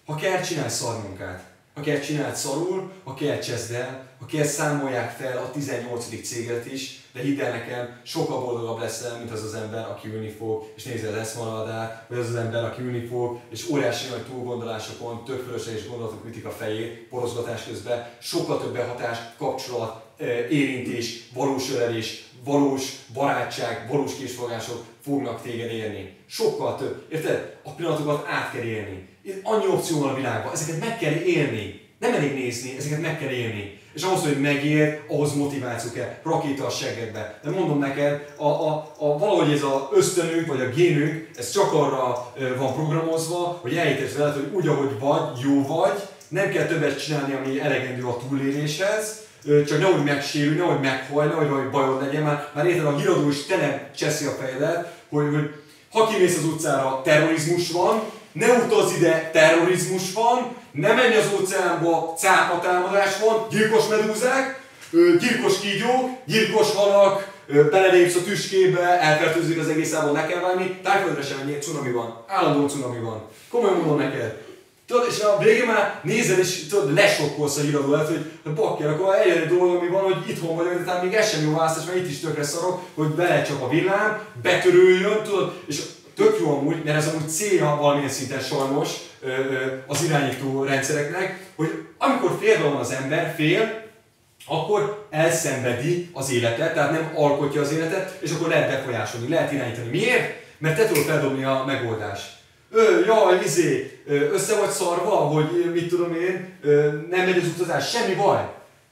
ha kell, csinálj szarmunkát. Ha kell, csináld szarul, ha kell, cseszd el, ha kell, számolják fel a 18. céget is, de hidd el nekem, sokkal boldogabb leszel, mint az az ember, aki ülni fog, és nézi az eszmaladát, vagy az az ember, aki ülni fog, és óriási nagy túlgondolásokon, több fölösleges gondolatok ütik a fejét, porozgatás közben, sokkal több behatás, kapcsolat, érintés, valós ölelés, valós barátság, valós késfogások fognak téged érni. Sokkal több. Érted? A pillanatokat át kell élni. Annyi opció van a világban, ezeket meg kell élni. Nem elég nézni, ezeket meg kell élni. És ahhoz, hogy megér, ahhoz motiváció kell, rakéta a segedbe. De mondom neked, a, a, a, valahogy ez az ösztönünk, vagy a génünk, ez csak arra van programozva, hogy elhitetsz veled, hogy úgy, ahogy vagy, jó vagy, nem kell többet csinálni, ami elegendő a túléléshez, csak nehogy megsérülj, nehogy meghajj, nehogy valami bajod legyen, már, már érted, a híradó is tele cseszi a fejedet, hogy, hogy ha kimész az utcára, terrorizmus van, ne utaz ide, terrorizmus van, ne menj az óceánba, cápatámadás van, gyilkos medúzák, gyilkos kígyók, gyilkos halak, ö, beledépsz a tüskébe, elfertőzik az egész állam, le kell vágni, tájföldre sem menjél, cunami van, állandó cunami van. Komolyan mondom neked. Tudod, és a végén már nézel, és tudod, lesokkolsz a híradó előtt, hogy hogy bakker, akkor eljön egy dolog, ami van, hogy itthon vagyok, de talán még ez sem jó választás, mert itt is tökre szarok, hogy belecsap a villám, betörőjön, tudod, és tök jó amúgy, mert ez amúgy célja valamilyen szinten sajnos az irányító rendszereknek, hogy amikor félve van az ember, fél, akkor elszenvedi az életet, tehát nem alkotja az életet, és akkor lehet befolyásolni, lehet irányítani. Miért? Mert te tudod feldobni a megoldást. Ö, jaj, izé, össze vagy szarva, hogy mit tudom én, nem megy az utazás, semmi baj.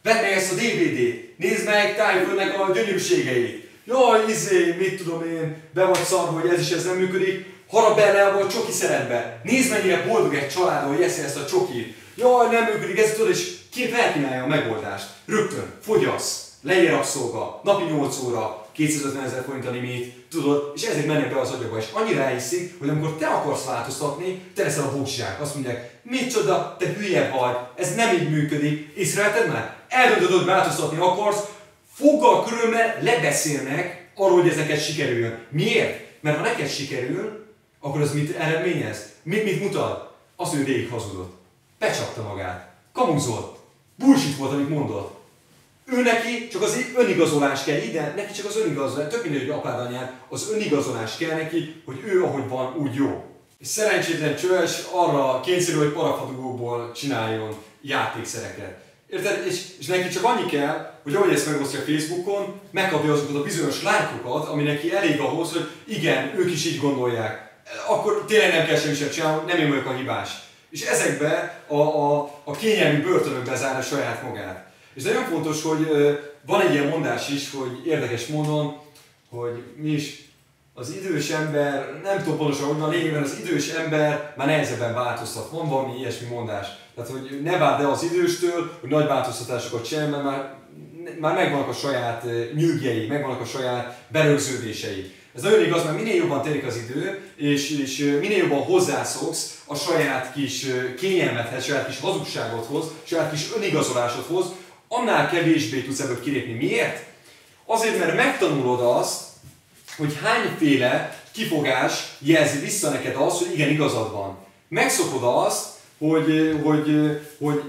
Vedd meg ezt a DVD-t, nézd meg Tájföldnek a gyönyörűségeit. Jaj, izé, mit tudom én, be vagy szarva, hogy ez is ez nem működik. Harap bele a csoki szeretbe. Nézd mennyire boldog egy család, hogy eszi ezt a csokit. Jaj, nem működik, ez tudod, és ki felkínálja a megoldást. Rögtön, fogyasz, legyél rabszolga, napi 8 óra, 250 ezer forint a limit, tudod, és ezért mennek be az agyakba, és annyira elhiszik, hogy amikor te akarsz változtatni, te leszel a bocsák. Azt mondják, micsoda, te hülye vagy, ez nem így működik. Észrevetted már? Eldöntöd, hogy változtatni akarsz, foggal körülmel lebeszélnek arról, hogy ezeket sikerüljön. Miért? Mert ha neked sikerül, akkor az mit eredményez? Mit, mit mutat? Az ő végig hazudott. Becsapta magát. Kamuzott. Bullshit volt, amit mondott. Ő neki csak az önigazolás kell ide, neki csak az önigazolás, tök mindegy, hogy apád anyád, az önigazolás kell neki, hogy ő ahogy van, úgy jó. És szerencsétlen csöves arra kényszerül, hogy parafadugóból csináljon játékszereket. Érted? És, és neki csak annyi kell, hogy ahogy ezt megosztja Facebookon, megkapja azokat a bizonyos lájkokat, ami neki elég ahhoz, hogy igen, ők is így gondolják. Akkor tényleg nem kell semmi sem csinálni, nem én vagyok a hibás. És ezekbe a, a, a kényelmi börtönökbe zárja saját magát. És nagyon fontos, hogy van egy ilyen mondás is, hogy érdekes módon, hogy mi is az idős ember, nem tudom pontosan, hogy van lényegben az idős ember már nehezebben változtat. Van valami ilyesmi mondás. Tehát, hogy ne várd el az időstől, hogy nagy változtatásokat sem, mert már, már megvannak a saját eh, nyűgjei, megvannak a saját berögződései. Ez nagyon igaz, mert minél jobban telik az idő, és, és eh, minél jobban hozzászoksz a saját kis eh, kényelmethez, saját kis hazugságodhoz, saját kis önigazolásodhoz, annál kevésbé tudsz ebből kilépni. Miért? Azért, mert megtanulod azt, hogy hányféle kifogás jelzi vissza neked azt, hogy igen, igazad van. Megszokod azt, hogy, hogy, hogy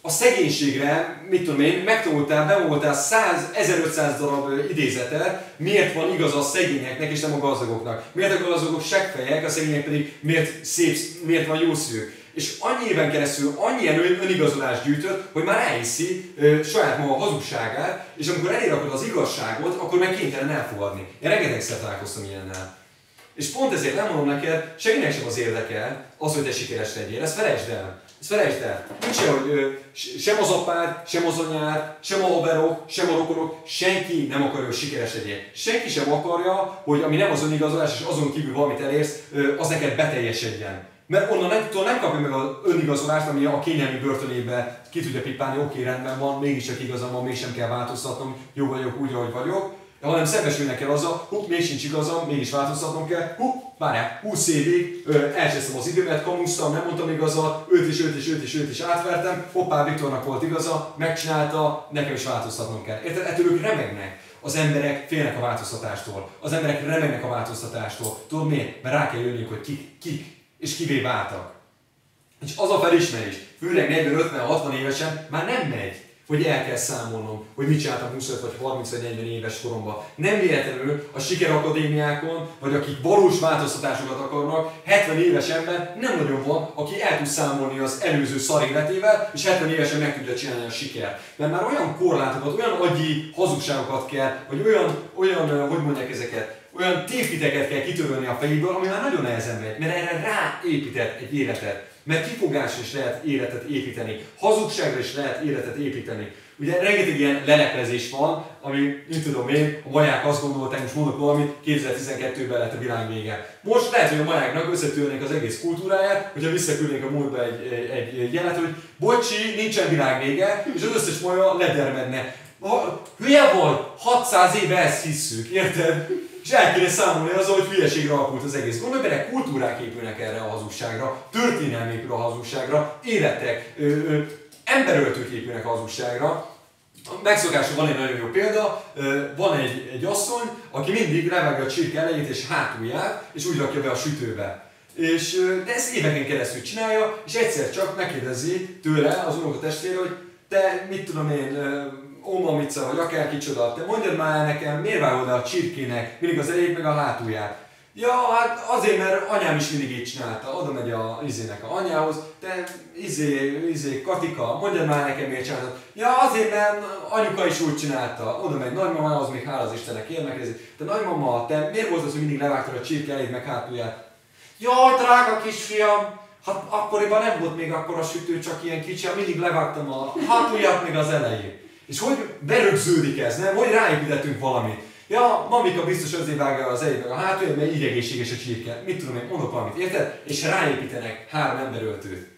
a szegénységre, mit tudom én, megtanultál, bemoltál 100, 1500 darab idézetet, miért van igaz a szegényeknek és nem a gazdagoknak. Miért a gazdagok seggfejek, a szegények pedig miért szép, miért van jó szívük. És annyi éven keresztül annyi ön, önigazolást gyűjtött, hogy már elhiszi ö, saját maga hazugságát, és amikor elérakod az igazságot, akkor meg kénytelen elfogadni. Én rengetegszer találkoztam ilyennel. És pont ezért nem mondom neked, senkinek sem az érdekel az, hogy te sikeres legyél. Ezt felejtsd el. Ezt felejtsd el. Nincs se, hogy ö, sem az apád, sem az anyád, sem a haverok, sem a rokonok, senki nem akarja, hogy sikeres legyél. Senki sem akarja, hogy ami nem az önigazolás, és azon kívül valamit elérsz, ö, az neked beteljesedjen. Mert onnan nem, nem kapja meg az önigazolást, ami a kényelmi börtönébe ki tudja pipálni, oké, rendben van, mégiscsak igazam van, mégsem kell változtatnom, jó vagyok úgy, ahogy vagyok, hanem szembesülnek el azzal, hú, még sincs igazam, mégis változtatnom kell, hú, várjál, 20 évig elcsesztem az időmet, kamusztam, nem mondtam igazat, őt is, őt is, őt is, őt is átvertem, hoppá, Viktornak volt igaza, megcsinálta, nekem is változtatnom kell. Érted? Ettől ők remegnek. Az emberek félnek a változtatástól. Az emberek remegnek a változtatástól. Tudod miért? Mert rá kell jönniük, hogy kik, kik és kivé váltak. És az a felismerés, főleg 40-50-60 évesen már nem megy, hogy el kell számolnom, hogy mit csináltam 25 vagy 30 vagy 40 éves koromban. Nem véletlenül a sikerakadémiákon, vagy akik valós változtatásokat akarnak, 70 éves ember nem nagyon van, aki el tud számolni az előző szar életével, és 70 évesen meg tudja csinálni a sikert. Mert már olyan korlátokat, olyan agyi hazugságokat kell, vagy olyan, olyan hogy mondják ezeket, olyan tévhiteket kell kitörölni a fejéből, ami már nagyon nehezen megy, mert erre ráépített egy életet. Mert kifogásra is lehet életet építeni, hazugságra is lehet életet építeni. Ugye rengeteg ilyen leleplezés van, ami, mint tudom én, a maják azt gondolták, most mondok valamit, 2012-ben lett a világ vége. Most lehet, hogy a majáknak összetörnék az egész kultúráját, hogyha visszaküldnék a múltba egy, egy, egy jelet, hogy bocsi, nincsen világ vége, és az összes maja ledermedne. Hülye vagy? 600 éve ezt hisszük, érted? És el kéne számolni azzal, hogy hülyeségre alakult az egész. Gondolj bele, kultúrák épülnek erre a hazugságra, történelmi épül a hazugságra, életek, ö, ö, emberöltők épülnek a hazugságra. Megszokásra van egy nagyon jó példa, van egy, egy asszony, aki mindig levágja a csirke elejét és hátulját, és úgy rakja be a sütőbe. És de ezt éveken keresztül csinálja, és egyszer csak megkérdezi tőle az unokatestvére, hogy te mit tudom én, Omamica, vagy akár kicsoda, te mondjad már nekem, miért vágod a csirkének mindig az elejét meg a hátulját? Ja, hát azért, mert anyám is mindig így csinálta, oda megy a izének a anyához, te izé, izé, Katika, mondjad már nekem miért csináltad. Ja, azért, mert anyuka is úgy csinálta, oda megy nagymamához, még hála az Istennek érdekezik. Te nagymama, te miért volt az, hogy mindig levágtad a csirke elejét meg hátulját? Jaj, drága kisfiam, hát akkoriban nem volt még akkor a sütő, csak ilyen kicsi, mindig levágtam a hátulját még az elejét. És hogy berögződik ez, nem? Hogy ráépítettünk valamit. Ja, mamika biztos azért vágja az egyik meg a hátulját, mert így egészséges a csirke. Mit tudom én, mondok valamit, érted? És ráépítenek három emberöltőt.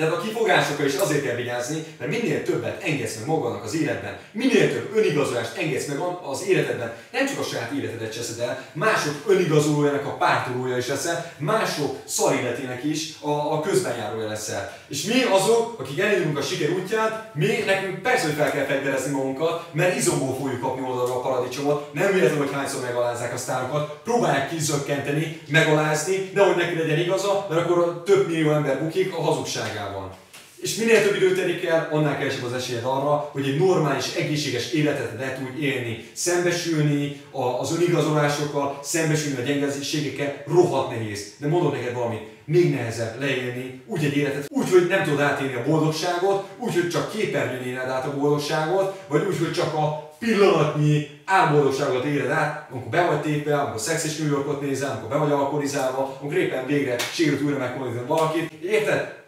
Tehát a kifogásokra is azért kell vigyázni, mert minél többet engedsz meg magadnak az életben, minél több önigazolást engedsz meg az életedben, nem csak a saját életedet cseszed el, mások önigazolójának a pártolója is leszel, mások szar életének is a, a közbenjárója leszel. És mi azok, akik elindulunk a siker útján, mi nekünk persze, hogy fel kell fegyverezni magunkat, mert izomból fogjuk kapni oldalra a paradicsomot, nem véletlen, hogy hányszor megalázzák a sztárokat, próbálják kizökkenteni, megalázni, nehogy neki legyen igaza, mert akkor több millió ember bukik a hazugságával magában. És minél több idő telik el, annál kevesebb az esélyed arra, hogy egy normális, egészséges életet le tudj élni. Szembesülni az önigazolásokkal, szembesülni a gyengeségekkel rohadt nehéz. De mondok neked valamit, még nehezebb leélni úgy egy életet, úgy, hogy nem tudod átélni a boldogságot, úgy, hogy csak képernyőn éled át a boldogságot, vagy úgy, hogy csak a pillanatnyi álboldogságot éled át, amikor be vagy tépve, amikor szexis New Yorkot nézel, amikor be vagy alkoholizálva, amikor éppen végre sérült újra megkomozni valakit. Érted?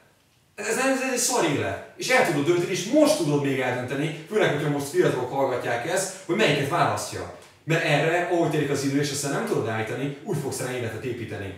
Ez, ez, ez egy szar élet. És el tudod dönteni, és most tudod még eldönteni, főleg, hogyha most fiatalok hallgatják ezt, hogy melyiket választja. Mert erre, ahogy telik az idő, és aztán nem tudod állítani, úgy fogsz rá életet építeni.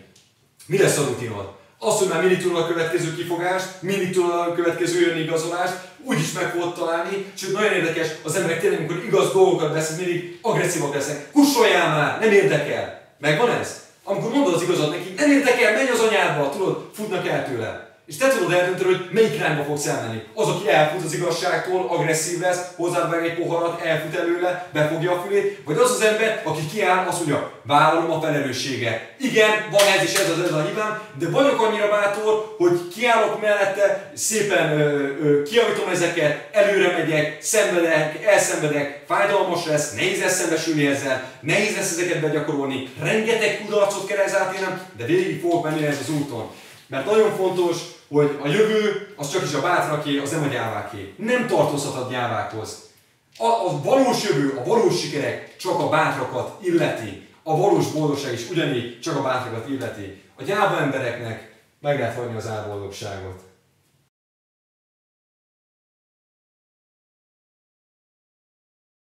Mi lesz a rutinod? Az, hogy már mindig tudod a következő kifogást, mindig tudod a következő önigazolást, úgy is meg fogod találni, sőt nagyon érdekes, az emberek tényleg, amikor igaz dolgokat beszél, mindig agresszívak lesznek. Kussoljál már, nem érdekel. Megvan ez? Amikor mondod az igazat neki, nem érdekel, menj az anyádba, tudod, futnak el tőle. És te tudod eldönteni, hogy melyik irányba fogsz elmenni. Az, aki elfut az igazságtól, agresszív lesz, hozzád meg egy poharat, elfut előle, befogja a fülét, vagy az az ember, aki kiáll, azt mondja, vállalom a felelősséget. Igen, van ez is ez az ez a hibám, de vagyok annyira bátor, hogy kiállok mellette, szépen ö, ö, kiavítom ezeket, előre megyek, szenvedek, elszenvedek, fájdalmas lesz, nehéz lesz szembesülni ezzel, nehéz lesz ezeket begyakorolni, rengeteg kudarcot kell ezzel átélnem, de végig fogok menni ez az úton. Mert nagyon fontos, hogy a jövő az csak is a bátraké, az nem a gyáváké. Nem tartozhat a gyávákhoz. A, a valós jövő, a valós sikerek csak a bátrakat illeti. A valós boldogság is ugyanígy csak a bátrakat illeti. A gyáva embereknek meg lehet hagyni az álboldogságot.